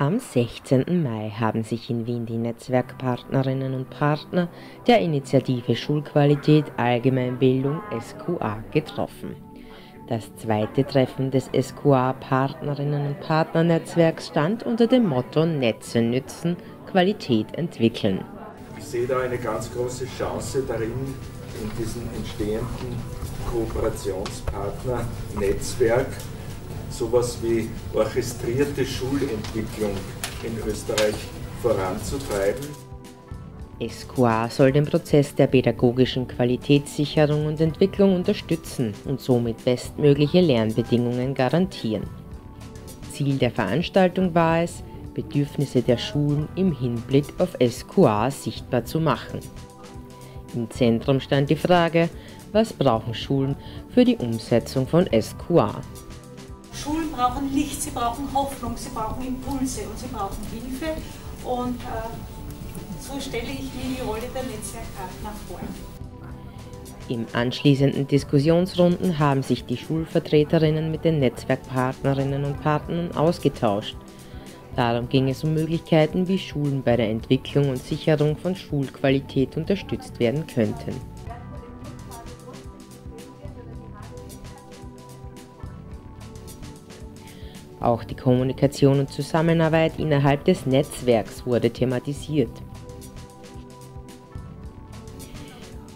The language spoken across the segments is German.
Am 16. Mai haben sich in Wien die Netzwerkpartnerinnen und Partner der Initiative Schulqualität Allgemeinbildung SQA getroffen. Das zweite Treffen des SQA Partnerinnen und Partnernetzwerks stand unter dem Motto Netze nützen, Qualität entwickeln. Ich sehe da eine ganz große Chance darin, in diesem entstehenden Kooperationspartner-Netzwerk sowas wie orchestrierte Schulentwicklung in Österreich voranzutreiben. SQA soll den Prozess der pädagogischen Qualitätssicherung und Entwicklung unterstützen und somit bestmögliche Lernbedingungen garantieren. Ziel der Veranstaltung war es, Bedürfnisse der Schulen im Hinblick auf SQA sichtbar zu machen. Im Zentrum stand die Frage, was brauchen Schulen für die Umsetzung von SQA? Brauchen Licht, sie brauchen Hoffnung, sie brauchen Impulse und sie brauchen Hilfe. Und äh, so stelle ich mir die Rolle der Netzwerkpartner vor. Im anschließenden Diskussionsrunden haben sich die Schulvertreterinnen mit den Netzwerkpartnerinnen und Partnern ausgetauscht. Darum ging es um Möglichkeiten, wie Schulen bei der Entwicklung und Sicherung von Schulqualität unterstützt werden könnten. Auch die Kommunikation und Zusammenarbeit innerhalb des Netzwerks wurde thematisiert.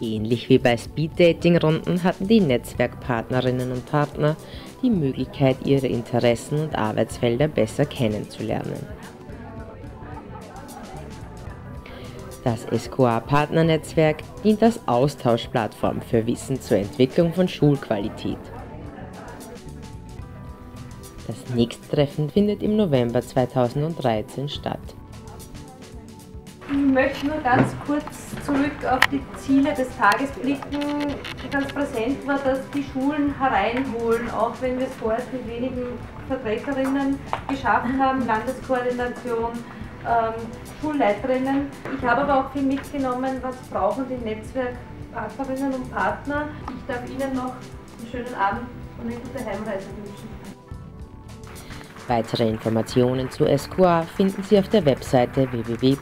Ähnlich wie bei Speed-Dating-Runden hatten die Netzwerkpartnerinnen und Partner die Möglichkeit, ihre Interessen und Arbeitsfelder besser kennenzulernen. Das SQA-Partnernetzwerk dient als Austauschplattform für Wissen zur Entwicklung von Schulqualität. Das nächste Treffen findet im November 2013 statt. Ich möchte nur ganz kurz zurück auf die Ziele des Tages blicken. Ganz präsent war, dass die Schulen hereinholen, auch wenn wir es vorher mit wenigen Vertreterinnen geschafft haben, Landeskoordination, ähm, Schulleiterinnen. Ich habe aber auch viel mitgenommen, was brauchen die Netzwerkpartnerinnen und Partner. Ich darf Ihnen noch einen schönen Abend und eine gute Heimreise wünschen. Weitere Informationen zu SQA finden Sie auf der Webseite www.sqa.at.